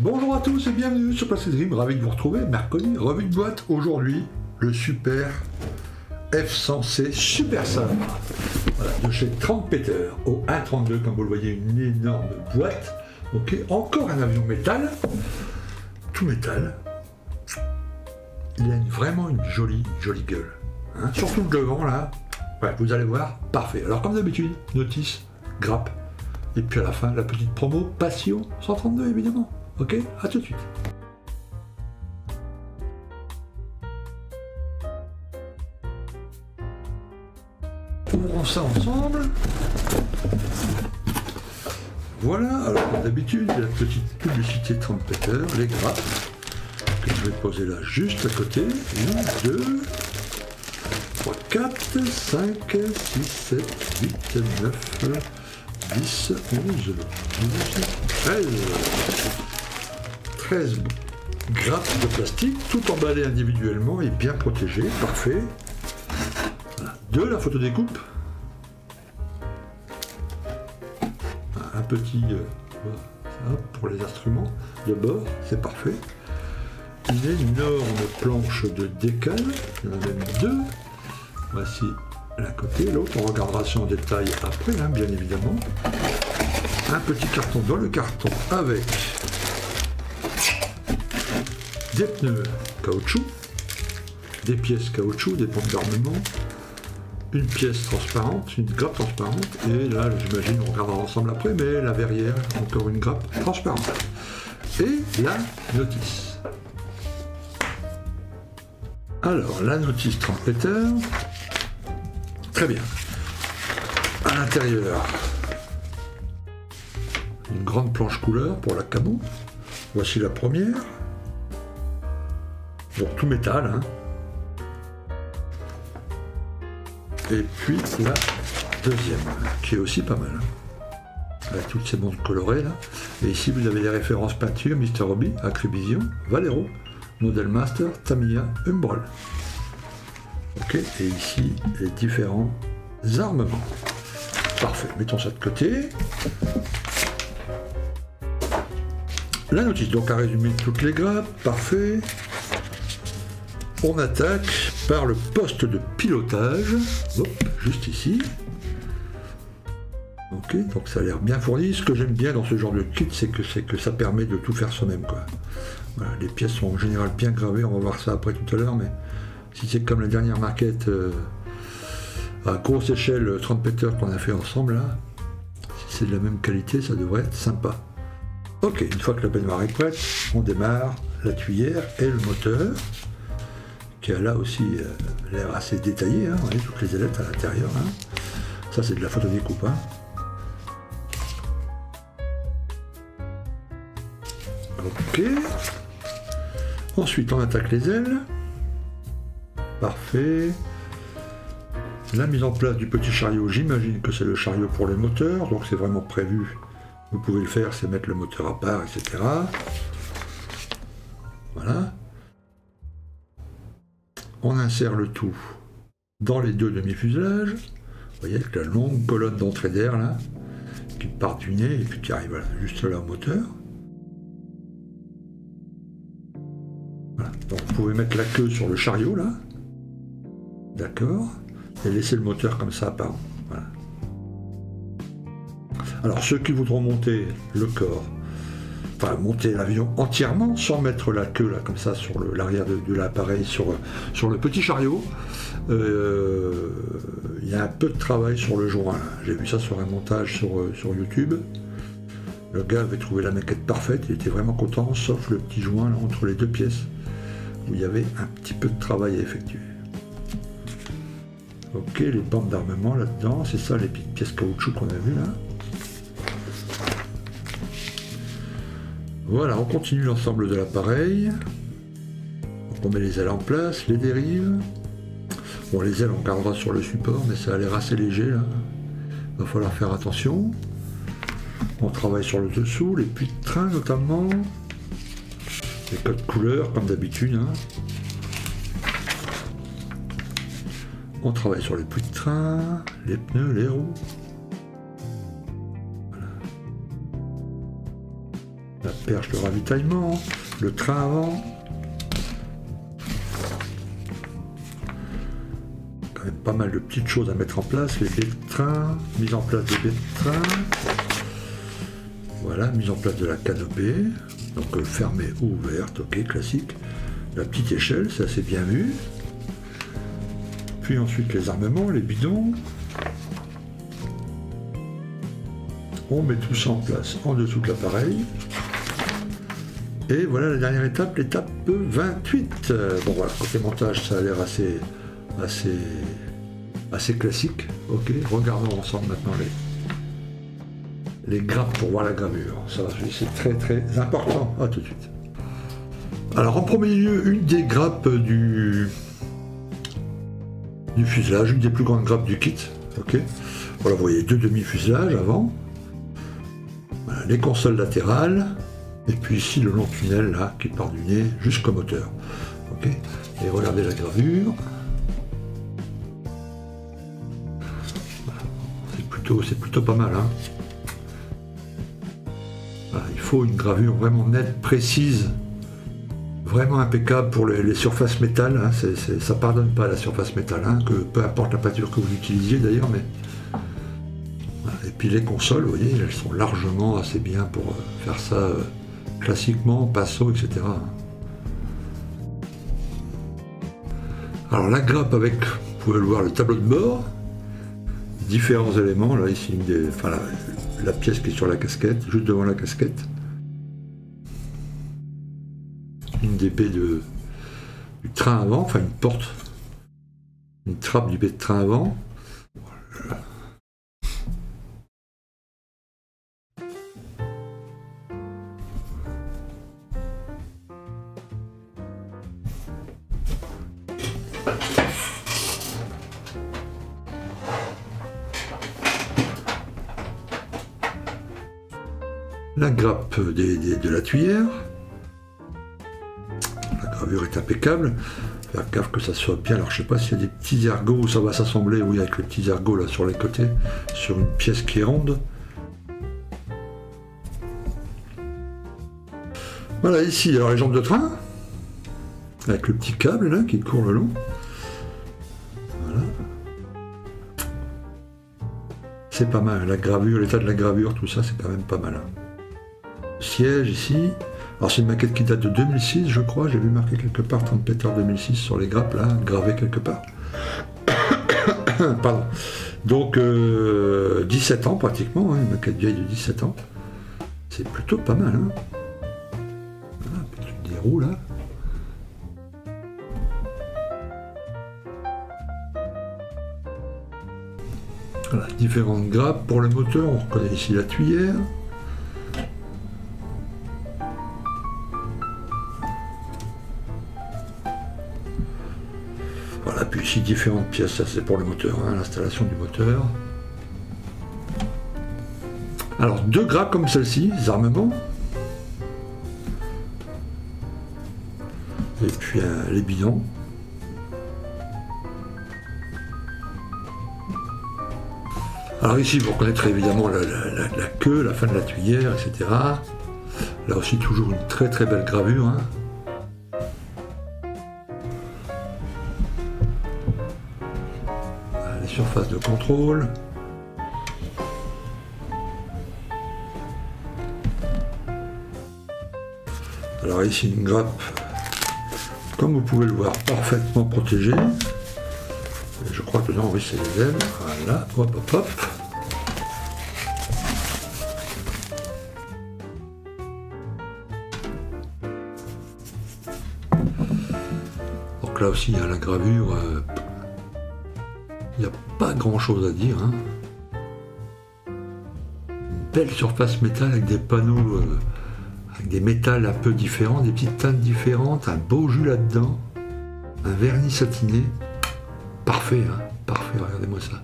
Bonjour à tous et bienvenue sur Passé Dream, ravi de vous retrouver, mercredi, revue de boîte, aujourd'hui, le super F100C Super simple. Voilà, de chez Trumpeter au 1.32, comme vous le voyez, une énorme boîte, ok, encore un avion métal, tout métal, il a vraiment une jolie, jolie gueule, hein. surtout le devant là, ouais, vous allez voir, parfait, alors comme d'habitude, notice, grappe, et puis à la fin, la petite promo Passion 132 évidemment. Ok À tout de suite. Ouvrons ça ensemble. Voilà, alors comme d'habitude, la petite publicité trompeter, les grappes, que je vais poser là juste à côté. 1, 2, 3, 4, 5, 6, 7, 8, 9, 10, 11, 12, 13. 13 grappes de plastique, tout emballé individuellement et bien protégé, parfait. De la photo découpe. Un petit euh, pour les instruments de bord, c'est parfait. Une énorme planche de décal, il y en a même deux. Voici l'un côté, l'autre, on regardera ça en détail après, hein, bien évidemment. Un petit carton dans le carton avec des pneus caoutchouc, des pièces caoutchouc, des pompes d'armement, une pièce transparente, une grappe transparente, et là j'imagine on regardera ensemble après, mais la verrière, encore une grappe transparente. Et la notice. Alors la notice trompeter, très bien. À l'intérieur, une grande planche couleur pour la camo. Voici la première. Donc tout métal. Hein. Et puis la deuxième, qui est aussi pas mal. Avec toutes ces bandes colorées là. Et ici vous avez les références peinture, Mr. Hobby, Acribision, Valero, Model Master, Tamiya, Umbral. Ok, et ici les différents armements. Parfait, mettons ça de côté. La notice, donc à résumer toutes les grappes, parfait. On attaque par le poste de pilotage, juste ici. Ok, donc ça a l'air bien fourni. Ce que j'aime bien dans ce genre de kit, c'est que, que ça permet de tout faire soi-même. Les pièces sont en général bien gravées, on va voir ça après tout à l'heure, mais si c'est comme la dernière maquette euh, à grosse échelle euh, trompeter qu'on a fait ensemble là, si c'est de la même qualité, ça devrait être sympa. Ok, une fois que la baignoire est prête, on démarre la tuyère et le moteur qui a là aussi euh, l'air assez détaillé, hein, voyez, toutes les ailettes à l'intérieur. Hein. Ça c'est de la photo découpe. Ok. Ensuite on attaque les ailes. Parfait. La mise en place du petit chariot, j'imagine que c'est le chariot pour le moteur, donc c'est vraiment prévu. Vous pouvez le faire, c'est mettre le moteur à part, etc. insère le tout dans les deux demi-fuselages. Vous voyez, avec la longue colonne d'entrée d'air là, qui part du nez et puis qui arrive juste là au moteur. Vous pouvez mettre la queue sur le chariot là. D'accord. Et laisser le moteur comme ça apparent. Voilà. Alors ceux qui voudront monter le corps enfin monter l'avion entièrement sans mettre la queue là comme ça sur l'arrière de, l'appareil sur, sur le petit chariot. Euh, il y a un peu de travail sur le joint. J'ai vu ça sur un montage sur, euh, sur YouTube. Le gars avait trouvé la maquette parfaite, il était vraiment content, sauf le petit joint entre les deux pièces, où il y avait un petit peu de travail à effectuer. Ok, les bandes d'armement là-dedans, c'est ça les petites pièces caoutchouc qu'on a vu là. Voilà, on continue l'ensemble de l'appareil. On met les ailes en place, les dérives. Bon, les ailes, on gardera sur le support, mais ça a l'air assez léger là. Il va falloir faire attention. On travaille sur le dessous, les puits de train notamment. Les codes couleurs, comme d'habitude. Hein. On travaille sur les puits de train, les pneus, les roues. Perche de ravitaillement, le train avant. Quand même pas mal de petites choses à mettre en place, les baies de train, mise en place des baies de train. Voilà, mise en place de la canopée, donc euh, fermée ou ouverte, ok, classique. La petite échelle, c'est assez bien vu. Puis ensuite les armements, les bidons. On met tout ça en place en dessous de l'appareil. Et voilà la dernière étape, l'étape 28. Bon voilà, côté montage, ça a l'air assez, assez, assez classique. Ok, regardons ensemble maintenant les, les grappes pour voir la gravure. Ça, c'est très très important. À tout de suite. Alors en premier lieu, une des grappes du, du fuselage, une des plus grandes grappes du kit. Ok. Voilà, vous voyez deux demi-fuselages avant. les consoles latérales. Et puis ici le long tunnel là qui part du nez jusqu'au moteur. Ok. Et regardez la gravure. C'est plutôt, c'est plutôt pas mal. Hein. il faut une gravure vraiment nette, précise vraiment impeccable pour les, surfaces métal. Hein, ça pardonne pas la surface métal, hein, que peu importe la peinture que vous utilisiez d'ailleurs. Mais et puis les consoles, vous voyez, elles sont largement assez bien pour euh, faire ça euh, classiquement, passo, etc. Alors la grappe avec, vous pouvez le voir, le tableau de bord, différents éléments. Là ici, la, la pièce qui est sur la casquette, juste devant la casquette. une des baies de, du train avant, enfin une porte, une trappe du baie de train avant. La grappe de la tuyère gravure est impeccable. Faire gaffe que ça soit bien. Alors je sais pas s'il y a des petits ergots où ça va s'assembler, oui, avec les petits ergots là sur les côtés, sur une pièce qui est ronde. Voilà ici, alors les jambes de train, avec le petit câble là qui court le long. Voilà. C'est pas mal, la gravure, l'état de la gravure, tout ça, c'est quand même pas mal. Hein. Siège ici, alors c'est une maquette qui date de 2006, je crois. J'ai vu marquer quelque part Trumpeter 2006 sur les grappes, là, gravé quelque part. Pardon. Donc 17 euh, ans pratiquement, hein, une maquette vieille de 17 ans. C'est plutôt pas mal. Hein. Petite déroule là. Voilà, différentes grappes pour le moteur. On reconnaît ici la tuyère. puis ici différentes pièces, ça c'est pour le moteur, hein, l'installation du moteur. Alors deux grappes comme celle-ci, les armements. Et puis euh, les bidons. Alors ici vous reconnaîtrez évidemment la, queue, la fin de la tuyère, etc. Là aussi toujours une très très belle gravure. Hein. surface de contrôle. Alors ici une grappe, comme vous pouvez le voir, parfaitement protégée. je crois que non, oui c'est les ailes. Voilà, hop hop hop. Là aussi a la gravure euh, il n'y a pas grand chose à dire. Hein. Une belle surface métal avec des panneaux, euh, avec des métals un peu différents, des petites teintes différentes, un beau jus là-dedans, un vernis satiné. Parfait, hein parfait, regardez-moi ça.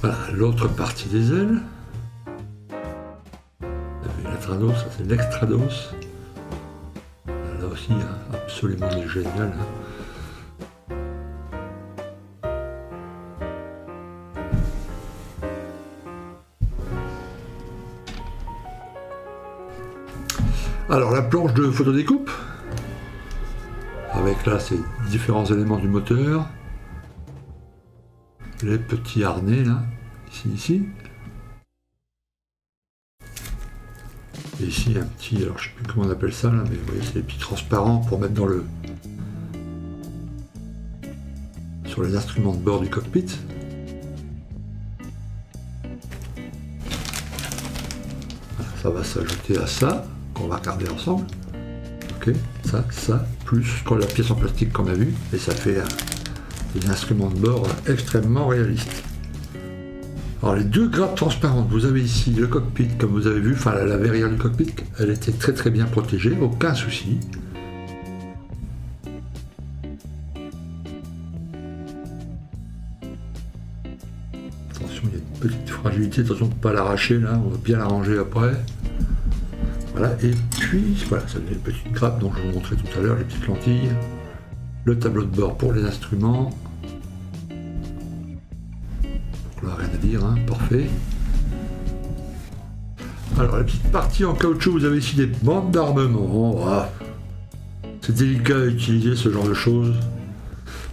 Voilà, l'autre partie des ailes l'extrados, c'est l'extrados. Là aussi, hein, absolument génial. Hein. Alors la planche de photodécoupe, avec là ces différents éléments du moteur, les petits harnais là, ici, ici, Et ici un petit, alors je sais plus comment on appelle ça là, mais vous voyez c'est des petits transparents pour mettre dans le sur les instruments de bord du cockpit. ça va s'ajouter à ça, qu'on va regarder ensemble. Ok, ça, ça, plus la pièce en plastique qu'on a vue, et ça fait des instruments de bord extrêmement réalistes. Alors les deux grappes transparentes, vous avez ici le cockpit, comme vous avez vu, enfin la verrière du cockpit, elle était très très bien protégée, aucun souci. petite fragilité, attention de ne pas l'arracher là, on va bien l'arranger après. Voilà, et puis voilà, ça devient une petite grappe dont je vous montrais tout à l'heure, les petites lentilles, le tableau de bord pour les instruments. À dire, hein, parfait. Alors la petite partie en caoutchouc, vous avez ici des bandes d'armement. C'est délicat à utiliser ce genre de choses.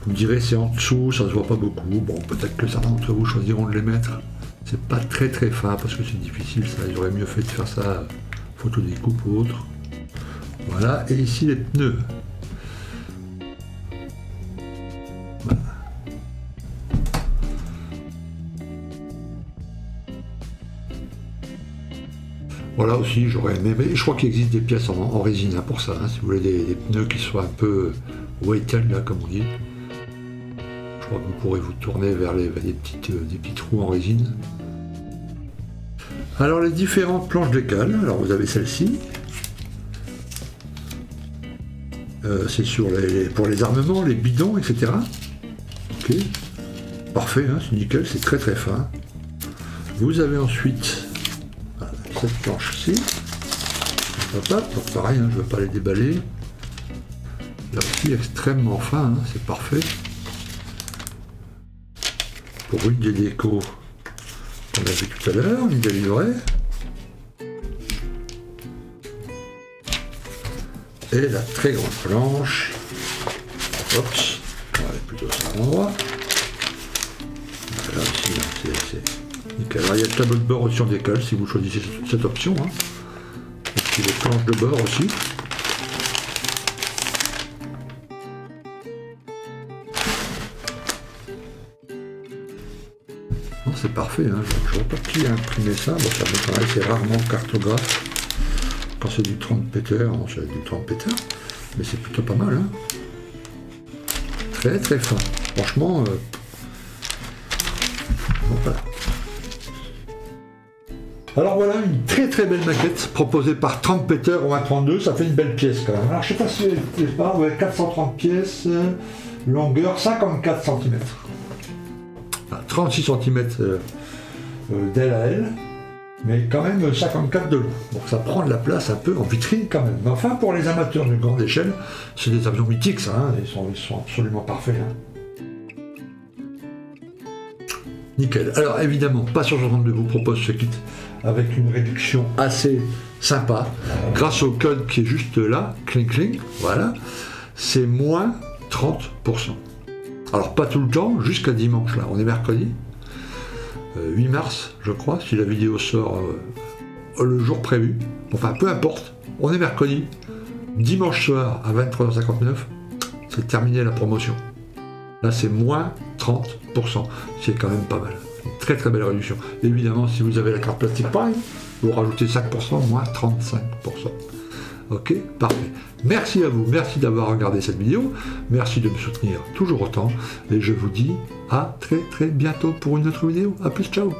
Vous me direz c'est en dessous, ça se voit pas beaucoup. Bon, peut-être que certains d'entre vous choisiront de les mettre. C'est pas très très fin parce que c'est difficile ça. Il aurait mieux fait de faire ça photo découpe ou autre. Voilà, et ici les pneus. Voilà. aussi, j'aurais aimé, mais je crois qu'il existe des pièces en, résine hein, pour ça, hein, si vous voulez des, pneus qui soient un peu weighted, comme on dit. Je crois que vous pourrez vous tourner vers les, petites, euh, des petits trous en résine. Alors les différentes planches d'écale, alors vous avez celle-ci. Euh, c'est sur les, pour les armements, les bidons, etc. Ok. Parfait, hein, c'est nickel, c'est très très fin. Vous avez ensuite cette planche-ci. Donc pareil, hein, je ne vais pas les déballer. Là aussi extrêmement fin, hein, c'est parfait. Pour une des décos on a vu tout à l'heure, une livrée. Et la très grande planche. Plutôt cet endroit. C'est Alors, il y a le tableau de bord aussi en décale si vous choisissez cette option. Hein. Et puis les planches de bord aussi. c'est parfait. Hein. Je ne vois pas qui a imprimé ça. Ça me c'est rarement cartographe. Quand c'est du trompeter, c'est du trompeter. Mais c'est plutôt pas mal. Hein. Très très fin. Franchement, euh, Alors voilà une très très belle maquette proposée par Trumpeter au 132, ça fait une belle pièce quand même. Alors je sais pas si vous pas, ouais, 430 pièces, euh, longueur 54 cm. 36 cm euh, euh, d'aile à aile, mais quand même 54 de long. Donc ça prend de la place un peu en vitrine quand même. Mais enfin, pour les amateurs de grande échelle, c'est des avions mythiques, ça, hein. ils, sont, absolument parfaits. Hein. Nickel. Alors évidemment, pas sur 62 vous propose ce kit avec une réduction assez sympa, grâce au code qui est juste là, cling cling, voilà, c'est moins 30%. Alors pas tout le temps, jusqu'à dimanche là, on est mercredi, 8 euh, mars je crois, si la vidéo sort euh, le jour prévu. Enfin peu importe, on est mercredi, dimanche soir à 23h59, c'est terminé la promotion. Là c'est moins 30%, c'est quand même pas mal. Très très belle réduction. Évidemment si vous avez la carte plastique pareil, vous rajoutez 5%, moins 35%. Ok, parfait. Merci à vous, merci d'avoir regardé cette vidéo, merci de me soutenir toujours autant, et je vous dis à très très bientôt pour une autre vidéo. A plus, ciao